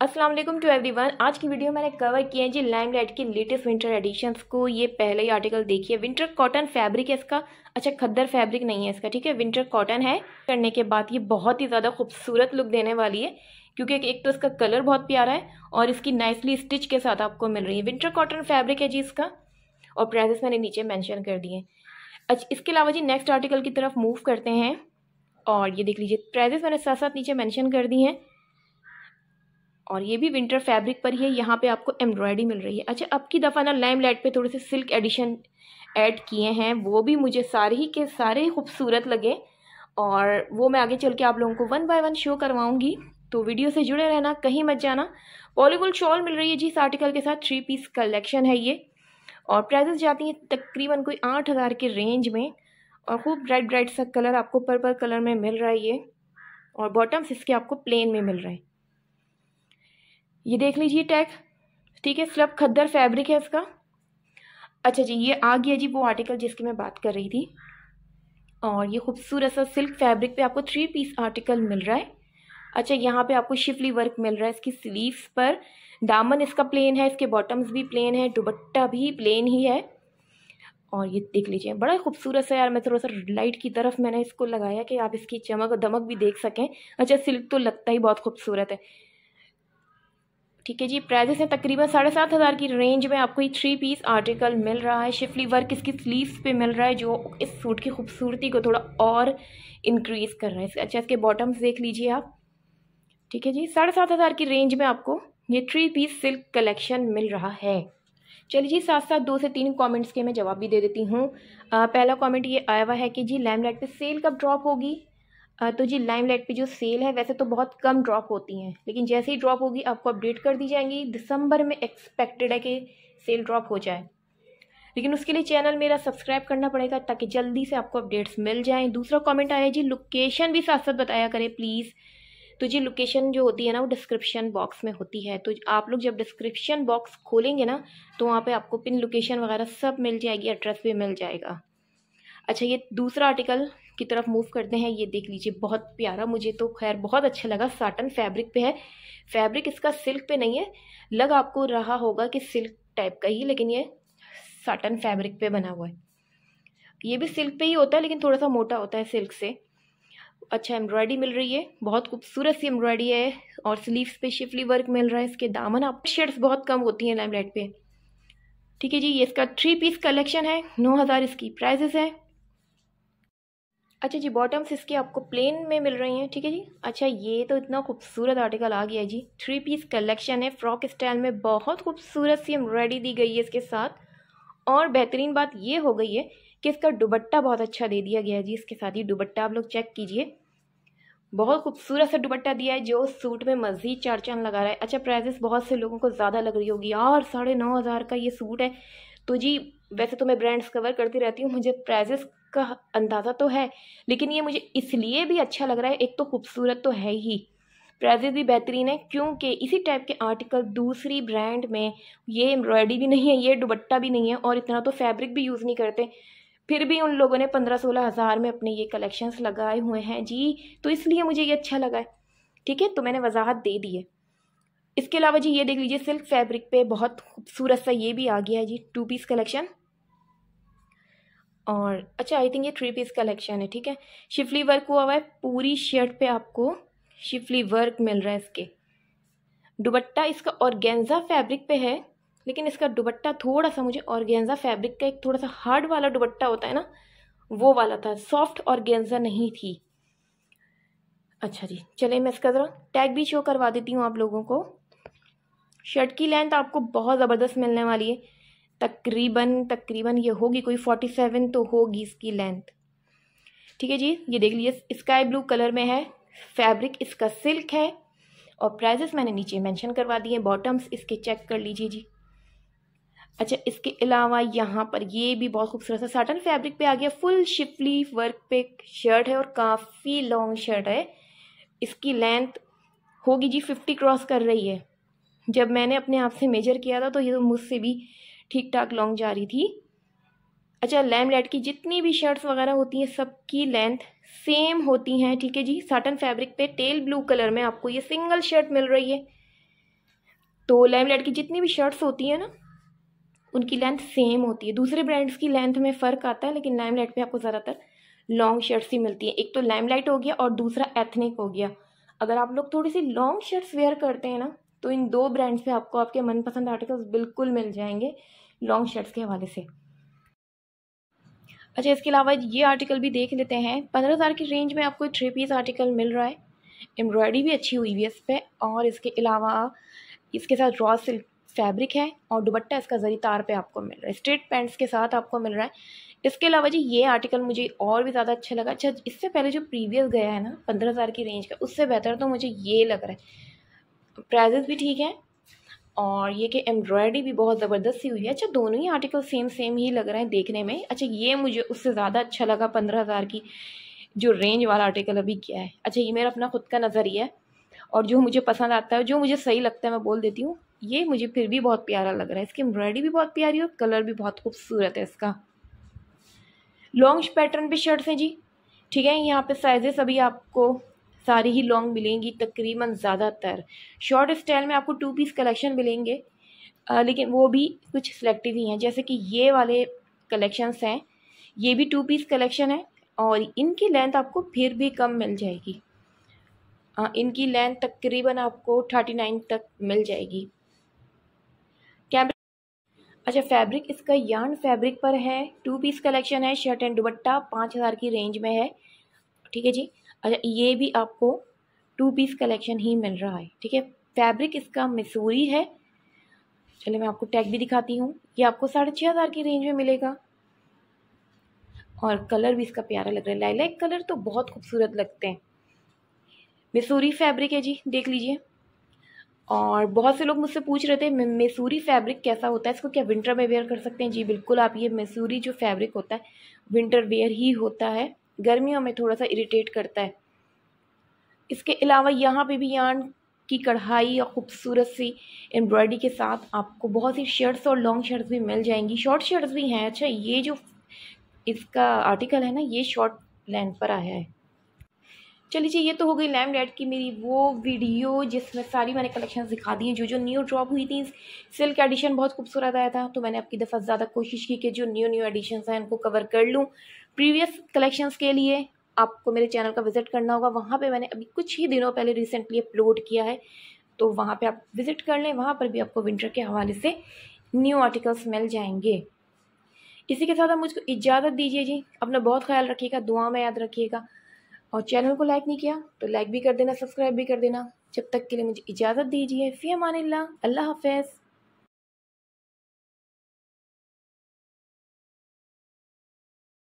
अस्सलाम वालेकुम to everyone आज की वीडियो मैंने कवर किया है जी लाइमलाइट की लेटेस्ट विंटर एडिशंस को। ये पहले ही आर्टिकल देखिए विंटर कॉटन फैब्रिक है इसका। अच्छा खद्दर फैब्रिक नहीं है इसका, ठीक है? विंटर कॉटन है। करने के बाद ये बहुत ही ज़्यादा खूबसूरत लुक देने वाली है, क्योंकि एक तो इसका कलर बहुत प्यारा है और इसकी नाइसली स्टिच के साथ आपको मिल रही है। विंटर कॉटन फैब्रिक है जी इसका और प्राइजेस मैंने नीचे मैंशन कर दिए अच्छा इसके अलावा जी नेक्स्ट आर्टिकल की तरफ़ मूव करते हैं और ये देख लीजिए प्राइजेस मैंने साथ साथ नीचे मैंशन कर दी हैं। और ये भी विंटर फैब्रिक पर ही है, यहाँ पे आपको एम्ब्रॉयडरी मिल रही है। अच्छा अब की दफ़ा ना लाइम लाइट पर थोड़े से सिल्क एडिशन ऐड किए हैं, वो भी मुझे सारे ही के सारे खूबसूरत लगे और वो मैं आगे चल के आप लोगों को वन बाय वन शो करवाऊँगी। तो वीडियो से जुड़े रहना, कहीं मत जाना। पॉलीवुल शॉल मिल रही है जी इस आर्टिकल के साथ थ्री पीस कलेक्शन है ये। और प्राइजेस जाती हैं तकरीबन कोई आठ हज़ार के रेंज में और खूब ब्राइट ब्राइट सा कलर आपको पर्पल कलर में मिल रहा है ये। और बॉटम्स इसके आपको प्लेन में मिल रहे हैं। ये देख लीजिए टैग। ठीक है स्लब खद्दर फैब्रिक है इसका। अच्छा जी, ये आ गया जी वो आर्टिकल जिसकी मैं बात कर रही थी। और ये खूबसूरत सा सिल्क फैब्रिक पे आपको थ्री पीस आर्टिकल मिल रहा है। अच्छा यहाँ पे आपको शिफली वर्क मिल रहा है इसकी स्लीव्स पर। दामन इसका प्लेन है, इसके बॉटम्स भी प्लेन है दुबट्टा भी प्लेन ही है। और ये देख लीजिए, बड़ा खूबसूरत सा यार, मैं थोड़ा सा लाइट की तरफ़ मैंने इसको लगाया कि आप इसकी चमक और दमक भी देख सकें। अच्छा सिल्क तो लगता ही बहुत खूबसूरत है। ठीक है जी प्राइजेस हैं तकरीबन साढ़े सात हज़ार की रेंज में आपको ये थ्री पीस आर्टिकल मिल रहा है। शिफली वर्क इसकी स्लीव्स पे मिल रहा है, जो इस सूट की खूबसूरती को थोड़ा और इंक्रीज़ कर रहा है। अच्छा इसके बॉटम्स देख लीजिए आप। ठीक है जी, साढ़े सात हज़ार की रेंज में आपको ये थ्री पीस सिल्क कलेक्शन मिल रहा है। चलिए जी साथ साथ दो से तीन कमेंट्स के मैं जवाब भी दे देती हूँ। पहला कमेंट ये आया हुआ है कि जी लैमलाइट पे सेल कब ड्रॉप होगी? तो जी लाइम लाइट पर जो सेल है, वैसे तो बहुत कम ड्रॉप होती हैं। लेकिन जैसे ही ड्रॉप होगी, आपको अपडेट कर दी जाएँगी। दिसंबर में एक्सपेक्टेड है कि सेल ड्रॉप हो जाए। लेकिन उसके लिए चैनल मेरा सब्सक्राइब करना पड़ेगा, ताकि जल्दी से आपको अपडेट्स मिल जाएँ। दूसरा कमेंट आया जी लोकेशन भी साथ साथ बताया करें प्लीज़ तो जी लोकेशन जो होती है ना, वो डिस्क्रिप्शन बॉक्स में होती है। तो आप लोग जब डिस्क्रिप्शन बॉक्स खोलेंगे ना तो वहाँ पे आपको पिन लोकेशन वगैरह सब मिल जाएगी एड्रेस भी मिल जाएगा। अच्छा ये दूसरा आर्टिकल की तरफ़ मूव करते हैं, ये देख लीजिए, बहुत प्यारा मुझे तो खैर बहुत अच्छा लगा। साटन फैब्रिक पे है। फैब्रिक इसका सिल्क पे नहीं है। लग आपको रहा होगा कि सिल्क टाइप का ही, लेकिन ये साटन फैब्रिक पे बना हुआ है। ये भी सिल्क पे ही होता है, लेकिन थोड़ा सा मोटा होता है सिल्क से। अच्छा एम्ब्रॉयडरी मिल रही है, बहुत खूबसूरत सी एम्ब्रॉयडरी है, और स्लीव्स पे शिफली वर्क मिल रहा है, इसके दामन आप शर्ट्स बहुत कम होती हैं लाइमलाइट पे। ठीक है जी, ये इसका थ्री पीस कलेक्शन है, नौ हज़ार इसकी प्राइजेस है। अच्छा जी बॉटम्स इसके आपको प्लेन में मिल रही हैं, ठीक है जी? अच्छा ये तो इतना खूबसूरत आर्टिकल आ गया है जी। थ्री पीस कलेक्शन है फ्रॉक स्टाइल में बहुत खूबसूरत सी एम्ब्रॉयडरी दी गई है इसके साथ। और बेहतरीन बात ये हो गई है कि इसका दुबट्टा बहुत अच्छा दे दिया गया है जी, इसके साथ ही दुबट्टा आप लोग चेक कीजिए। बहुत खूबसूरत सा दुबट्टा दिया है जो सूट में मज़ीद चार चाँद लगा रहा है। अच्छा प्राइजेस बहुत से लोगों को ज़्यादा लग रही होगी। और साढ़े नौ हज़ार का ये सूट है। तो जी, वैसे तो मैं ब्रांड्स कवर करती रहती हूँ, मुझे प्राइजेस का अंदाज़ा तो है, लेकिन ये मुझे इसलिए भी अच्छा लग रहा है, एक तो खूबसूरत तो है ही। प्राइजेस भी बेहतरीन है, क्योंकि इसी टाइप के आर्टिकल दूसरी ब्रांड में, ये एम्ब्रॉयडरी भी नहीं है, ये दुबट्टा भी नहीं है, और इतना तो फैब्रिक भी यूज़ नहीं करते। फिर भी उन लोगों ने पंद्रह सोलह हज़ार में अपने ये कलेक्शंस लगाए हुए हैं, जी तो इसलिए मुझे ये अच्छा लगा है। ठीक है तो मैंने वजाहत दे दी है। इसके अलावा जी, ये देख लीजिए, सिल्क फैब्रिक पे बहुत खूबसूरत सा ये भी आ गया है जी टू पीस कलेक्शन और अच्छा आई थिंक ये थ्री पीस कलेक्शन है, ठीक है? शिफली वर्क हुआ हुआ है, पूरी शर्ट पे आपको शिफली वर्क मिल रहा है इसके। दुबट्टा इसका ऑर्गेन्जा फैब्रिक पे है, लेकिन इसका दुबट्टा थोड़ा सा, मुझे ऑर्गेन्जा फैब्रिक का एक थोड़ा सा हार्ड वाला दुबट्टा होता है ना, वो वाला था। सॉफ्ट ऑर्गेन्जा नहीं थी। अच्छा जी चलिए मैं इसका ज़रा टैग भी शो करवा देती हूँ आप लोगों को। शर्ट की लेंथ आपको बहुत ज़बरदस्त मिलने वाली है। तकरीबन तकरीबन ये होगी, कोई फोर्टी सेवन तो होगी इसकी लेंथ ठीक है जी, ये देख लीजिए स्काई ब्लू कलर में है फैब्रिक इसका सिल्क है, और प्राइजेस मैंने नीचे मेंशन करवा दिए बॉटम्स इसके चेक कर लीजिए जी। अच्छा इसके अलावा यहाँ पर ये भी बहुत खूबसूरत सा साटन फैब्रिक पे आ गया फुल शिफली वर्क पे शर्ट है, और काफ़ी लॉन्ग शर्ट है। इसकी लेंथ होगी जी फिफ्टी क्रॉस कर रही है। जब मैंने अपने आप से मेजर किया था तो ये तो मुझसे भी ठीक ठाक लॉन्ग जा रही थी। अच्छा लैम लेट की जितनी भी शर्ट्स वगैरह होती हैं, सबकी लेंथ सेम होती हैं, ठीक है जी? साटन फैब्रिक पे टेल ब्लू कलर में आपको ये सिंगल शर्ट मिल रही है। तो लाइमलाइट की जितनी भी शर्ट्स होती हैं ना, उनकी लेंथ सेम होती है। दूसरे ब्रांड्स की लेंथ में फ़र्क आता है, लेकिन लाइमलाइट पे आपको ज़्यादातर लॉन्ग शर्ट्स ही मिलती हैं। एक तो लाइमलाइट हो गया और दूसरा एथनिक हो गया। अगर आप लोग थोड़ी सी लॉन्ग शर्ट्स वेयर करते हैं ना तो इन दो ब्रांड्स पे आपको आपके मनपसंद आर्टिकल्स बिल्कुल मिल जाएँगे लॉन्ग शर्ट्स के हवाले से। अच्छा इसके अलावा ये आर्टिकल भी देख लेते हैं। पंद्रह हज़ार की रेंज में आपको थ्री पीस आर्टिकल मिल रहा है। एम्ब्रॉयडरी भी अच्छी हुई हुई है इस पर और इसके अलावा इसके साथ रॉ सिल्क फैब्रिक है और दुबट्टा इसका जरी तार पे आपको मिल रहा है। स्ट्रेट पैंट्स के साथ आपको मिल रहा है। इसके अलावा जी ये आर्टिकल मुझे और भी ज़्यादा अच्छा लगा। अच्छा इससे पहले जो प्रीवियस गया है ना, पंद्रह हज़ार की रेंज का, उससे बेहतर तो मुझे ये लग रहा है। प्राइजेस भी ठीक हैं और ये कि एम्ब्रॉयडरी भी बहुत ज़बरदस्त सी हुई है। अच्छा दोनों ही आर्टिकल सेम सेम ही लग रहे हैं देखने में। अच्छा ये मुझे उससे ज़्यादा अच्छा लगा पंद्रह हज़ार की, जो रेंज वाला आर्टिकल अभी क्या है। अच्छा ये मेरा अपना खुद का नज़रिया है और जो मुझे पसंद आता है, जो मुझे सही लगता है, मैं बोल देती हूँ, ये मुझे फिर भी बहुत प्यारा लग रहा है। इसकी एम्ब्रॉयडरी भी बहुत प्यारी और कलर भी बहुत खूबसूरत है इसका। लॉन्ग पैटर्न पे शर्ट्स हैं जी। ठीक है, यहाँ पे साइजेस अभी आपको सारी ही लॉन्ग मिलेंगी तकरीबन ज़्यादातर। शॉर्ट स्टाइल में आपको टू पीस कलेक्शन मिलेंगे आ, लेकिन वो भी कुछ सिलेक्टिव ही हैं। जैसे कि ये वाले कलेक्शंस हैं ये भी टू पीस कलेक्शन है और इनकी लेंथ आपको फिर भी कम मिल जाएगी। आ, इनकी लेंथ तकरीबन आपको थर्टी नाइन तक मिल जाएगी। कैमरा अच्छा फैब्रिक इसका यार्न फैब्रिक पर है टू पीस कलेक्शन है शर्ट एंड दुबट्टा पाँच हज़ार की रेंज में है। ठीक है जी? अच्छा ये भी आपको टू पीस कलेक्शन ही मिल रहा है, ठीक है? फैब्रिक इसका मसूरी है। चलिए मैं आपको टैग भी दिखाती हूँ। ये आपको साढ़े छः हज़ार की रेंज में मिलेगा। और कलर भी इसका प्यारा लग रहा है। लाइलाइक कलर तो बहुत खूबसूरत लगते हैं। मसूरी फैब्रिक है जी, देख लीजिए। और बहुत से लोग मुझसे पूछ रहे थे मैसूरी फैब्रिक कैसा होता है? इसको क्या विंटर में वेयर कर सकते हैं? जी, बिल्कुल आप ये मैसूरी जो फैब्रिक होता है विंटर वेयर ही होता है। गर्मियों में थोड़ा सा इरिटेट करता है। इसके अलावा यहाँ पे भी यान की कढ़ाई और ख़ूबसूरत सी एम्ब्रॉयडरी के साथ आपको बहुत सी शर्ट्स और लॉन्ग शर्ट्स भी मिल जाएँगी। शॉर्ट शर्ट्स भी हैं। अच्छा ये जो इसका आर्टिकल है ना, ये शॉर्ट लेंथ पर आया है। चलिए जी, ये तो हो गई लैम डेट की मेरी वो वीडियो जिसमें सारी मैंने कलेक्शन दिखा दी हैं। जो जो न्यू ड्रॉप हुई थी सिल्क एडिशन बहुत खूबसूरत आया था। तो मैंने आपकी दफ़ा ज़्यादा कोशिश की कि जो न्यू न्यू एडिशन हैं उनको कवर कर लूँ। प्रीवियस कलेक्शंस के लिए आपको मेरे चैनल का विज़िट करना होगा। वहाँ पे मैंने अभी कुछ ही दिनों पहले रिसेंटली अपलोड किया है। तो वहाँ पे आप विज़िट कर लें। वहाँ पर भी आपको विंटर के हवाले से न्यू आर्टिकल्स मिल जाएँगे। इसी के साथ आप मुझको इजाज़त दीजिए जी। अपना बहुत ख्याल रखिएगा। दुआ में याद रखिएगा। और चैनल को लाइक नहीं किया तो लाइक भी कर देना सब्सक्राइब भी कर देना। जब तक के लिए मुझे इजाज़त दीजिए। फ़ी अमान अल्लाह हाफ़